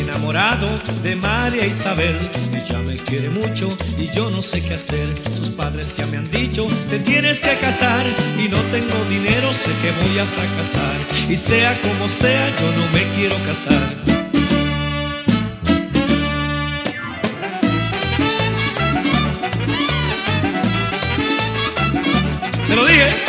enamorado de María Isabel. Ella me quiere mucho y yo no sé qué hacer. Sus padres ya me han dicho, te tienes que casar. Y no tengo dinero, sé que voy a fracasar. Y sea como sea, yo no me quiero casar. Te lo dije.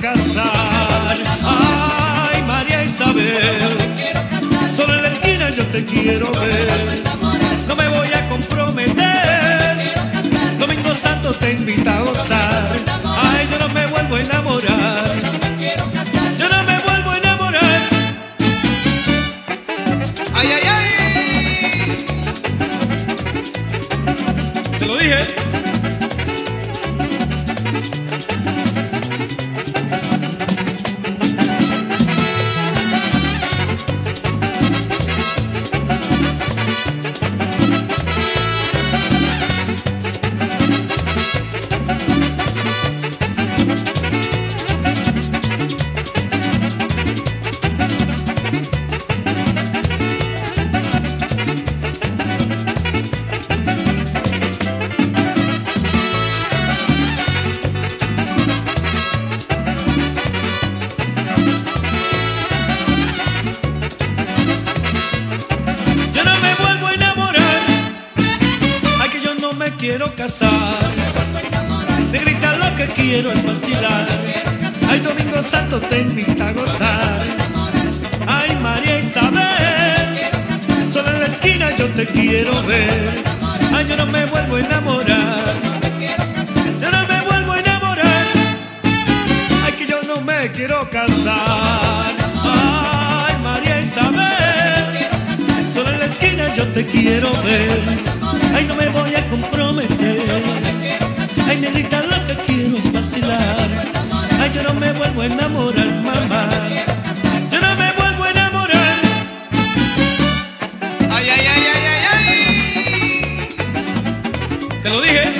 Casar. Ay, María Isabel. Solo en la esquina yo te quiero ver. Thank you. Me quiero casar. Negrita, lo que quiero es vacilar. Ay, Domingo Santo te invita a gozar. Ay, María Isabel. Solo en la esquina yo te quiero ver. Ay, yo no me vuelvo a enamorar. Yo no me vuelvo a enamorar. Ay, que yo no me quiero casar. yo te quiero ver. Ay, no me voy a comprometer. Ay, negrita, lo que quiero es vacilar. Ay, yo no me vuelvo a enamorar, mamá. Yo no me vuelvo a enamorar. Ay, ay, ay, ay, ay, ay. Te lo dije.